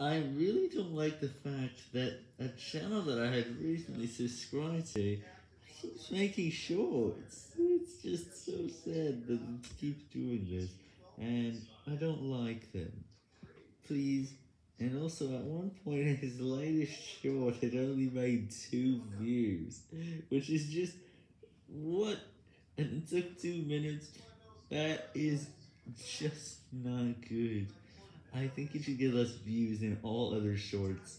I really don't like the fact that a channel that I had recently subscribed to keeps making shorts. It's just so sad that it keeps doing this, and I don't like them. Please, and also at one point his latest short had only made two views, which is just, what? And it took two minutes? That is just not good. I think you should give us views in all other shorts.